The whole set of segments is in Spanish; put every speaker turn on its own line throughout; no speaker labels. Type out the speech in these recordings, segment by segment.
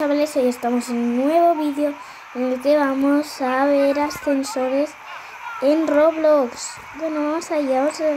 chavales, hoy estamos en un nuevo vídeo en el que vamos a ver ascensores en Roblox. Bueno, vamos allá, vamos a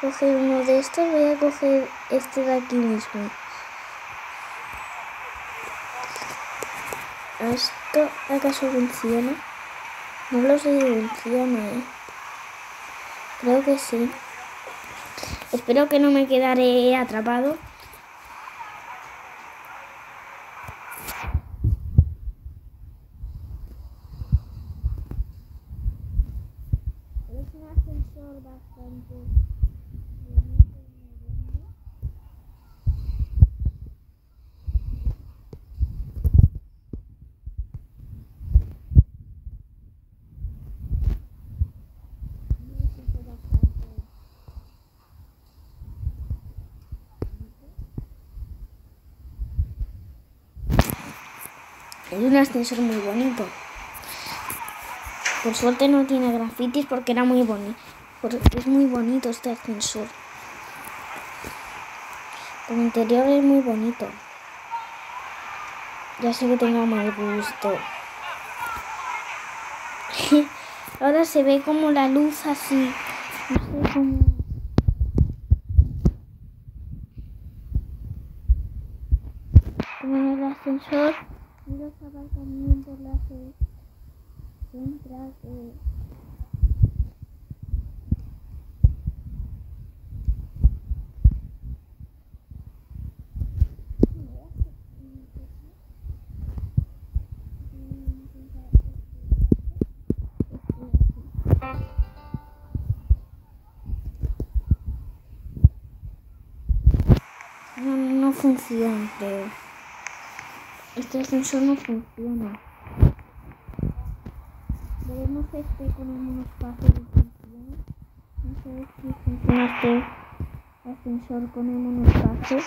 coger uno de estos, voy a coger este de aquí mismo. ¿Esto acaso funciona? No lo sé si funciona, ¿eh? Creo que sí. Espero que no me quedaré atrapado. Bastante Es un ascensor muy bonito. Por suerte no tiene grafitis porque era muy bonito. Porque es muy bonito este ascensor. El interior es muy bonito. Ya sé que tengo mal gusto. Ahora se ve como la luz así. No sé cómo. Como en el ascensor y los aparcamientos las entras. Eh, no funciona, creo. Este ascensor no funciona. Veremos este con el monospacio y funciona. No sé si funciona este ascensor con el monospacio.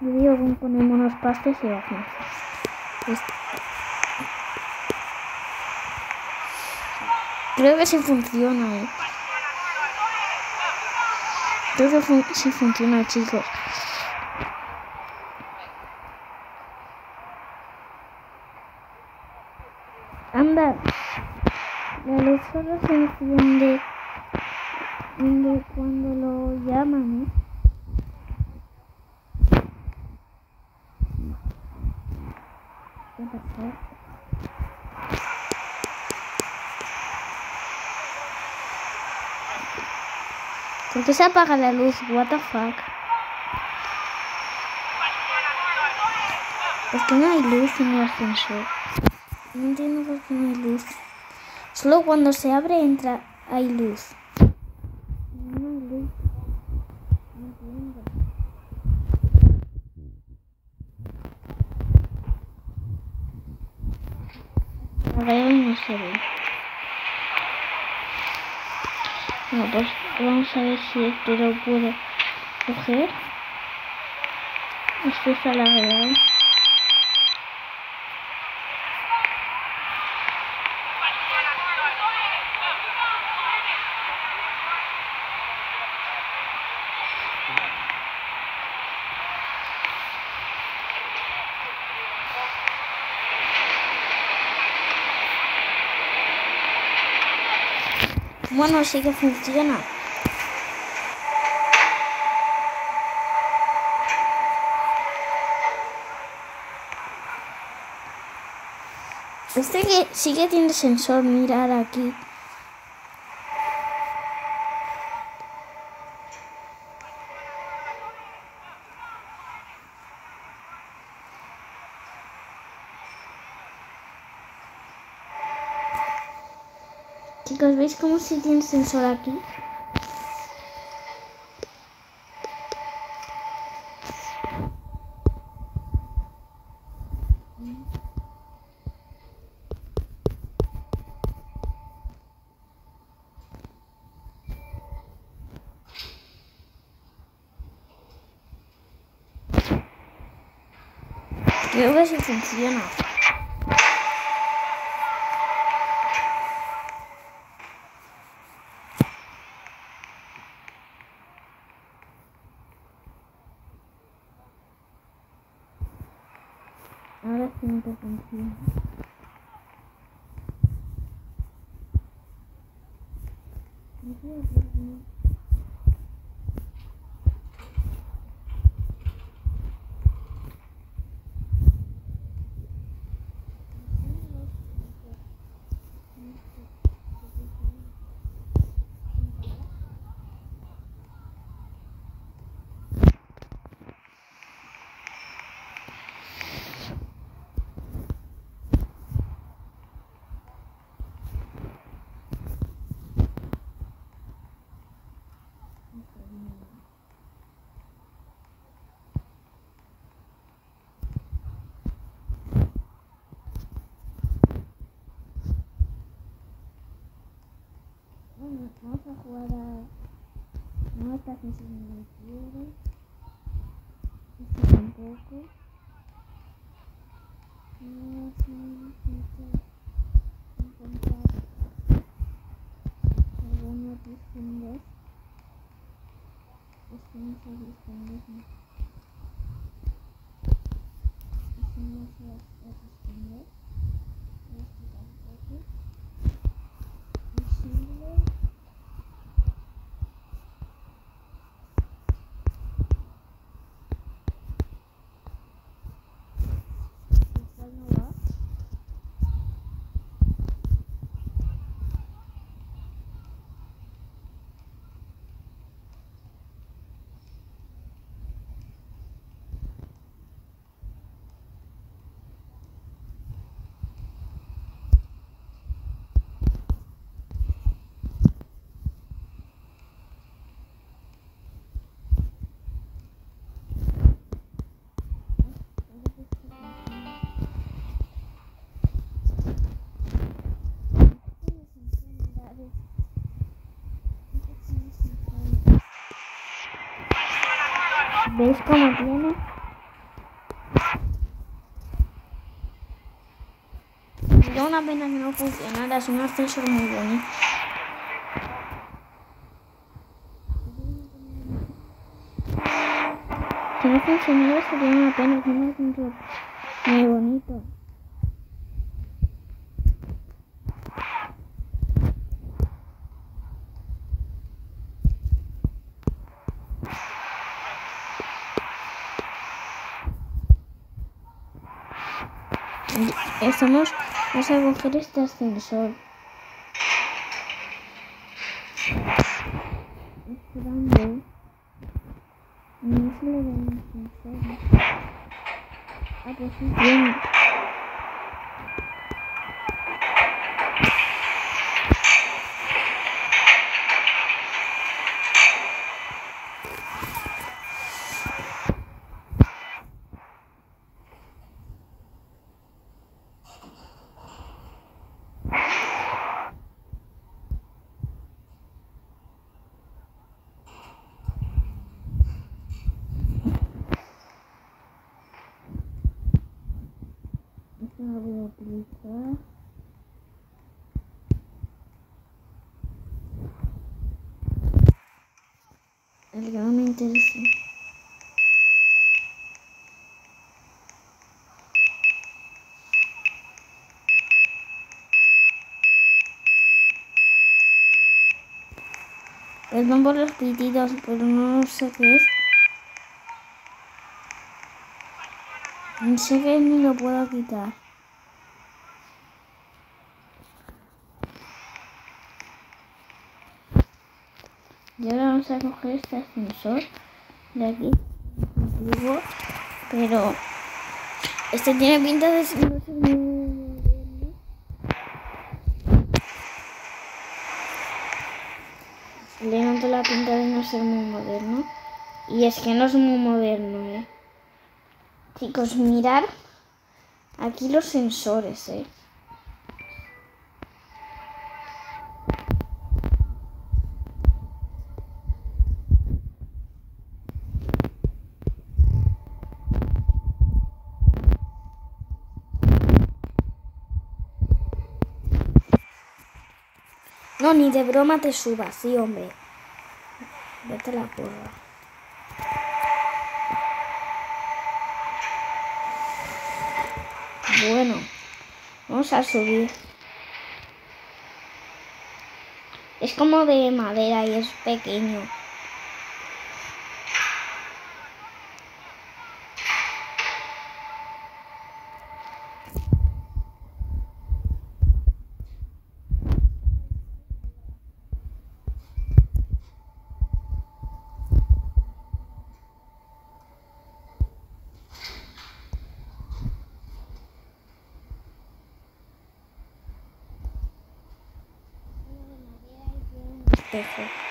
Yo digo con el monospacio se va a funcionar. Creo que sí funciona, eh. Creo que fun sí funciona, chicos. Anda. La luz solo se enciende cuando lo llaman, ¿eh? ¿Qué pasó? ¿Por qué se apaga la luz? What the fuck? ¿Por qué no hay luz en el ascensor? No entiendo por qué no hay luz. Solo cuando se abre entra hay luz. No hay luz. No entiendo. A ver, no se ve. Bueno, pues vamos a ver si este lo puedo coger. Este es la real. Bueno, sí que funciona. Este que sí que tiene sensor, mirar aquí. Chicos, ¿veis cómo si tiene sensor aquí? Creo que sí funciona. Ahora sí me funciona. Bueno, vamos a jugar a... No, canción no me quiere. Esta tampoco. No, sí, necesito encontrar algunos distintos. Esto no se distingue, no. Esto no se distingue. Esto tampoco. Visible. Esta no va. ¿Veis cómo tiene? Me da una pena que no funcionara, es un ascensor muy bonito. Si no funcionara sería una pena, es un ascensor muy bonito. Estamos, vamos a coger este ascensor. No se le ve un ascensor. Ah, pues sí, bien. Esta la voy a utilizar. Perdón por los pitidos, pero no sé qué es. No sé que ni lo puedo quitar. Y ahora a coger este ascensor de aquí. antiguo, pero este tiene pinta de ser muy moderno. Le noto la pinta de no ser muy moderno. Y es que no es muy moderno, eh. Chicos, mirar aquí los sensores, eh. No, de broma te subas, sí, hombre. Vete a la porra. Bueno, vamos a subir. Es como de madera y es pequeño. Espejo.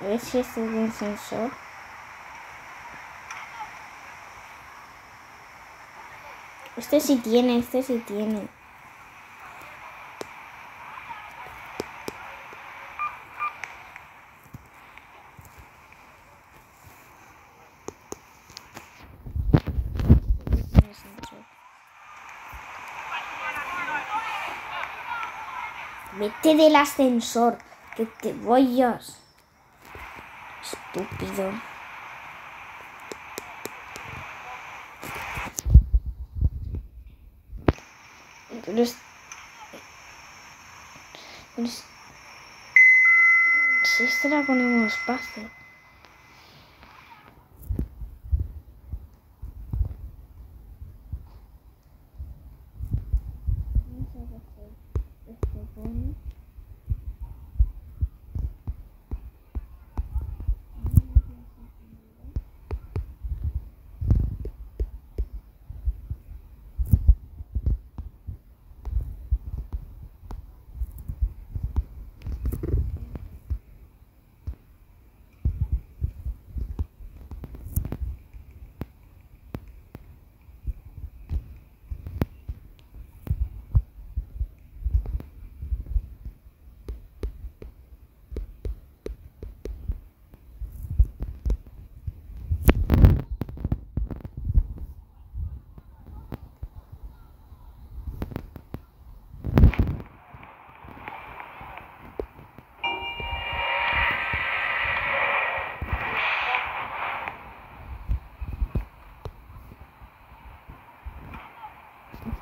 A ver si este es un sensor. Este sí tiene, este sí tiene. Vete del ascensor, que te vayas. Estúpido. Pero Si esta la ponemos fácil. Vamos a coger este pone.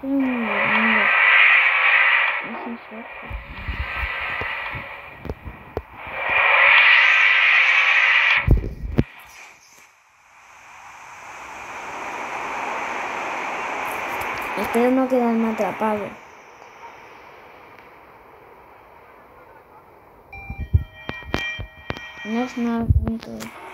Muy. Es un. Espero no quedarme atrapado. No es nada bonito.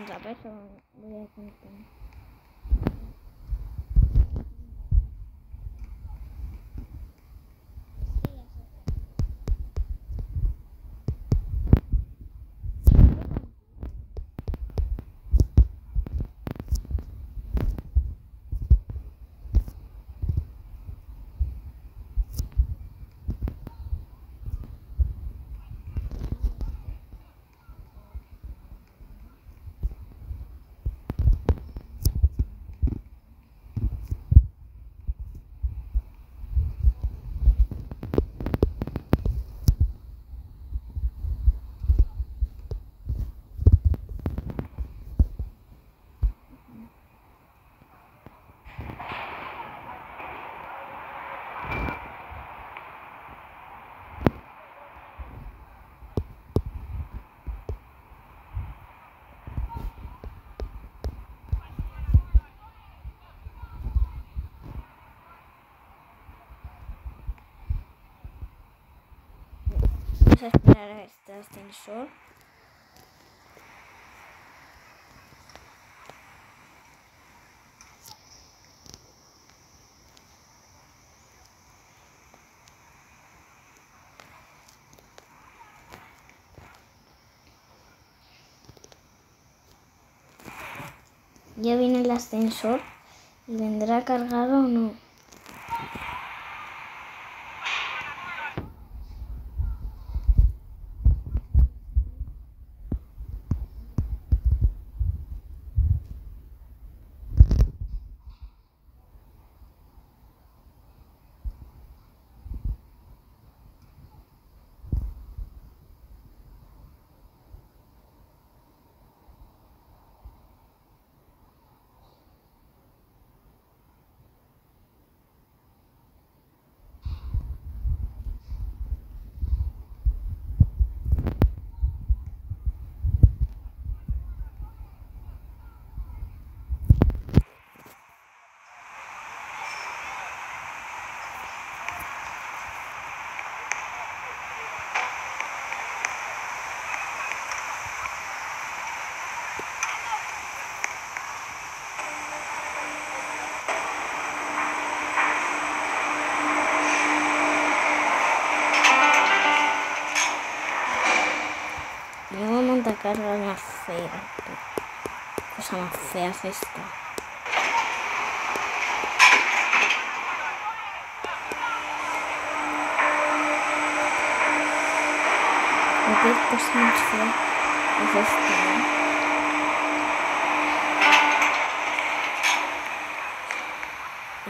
Contrapeso. Voy a Vamos a esperar a este ascensor. Ya viene el ascensor y vendrá cargado o no. feira. Vou chamar festa está. Eu vejo por cima. Eu vou ficar.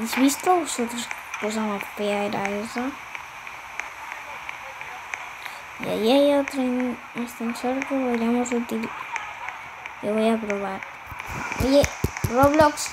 Has visto os outros que usam? E aí é outro extensor que iremos utilizar. Que voy a probar. Oye, Roblox,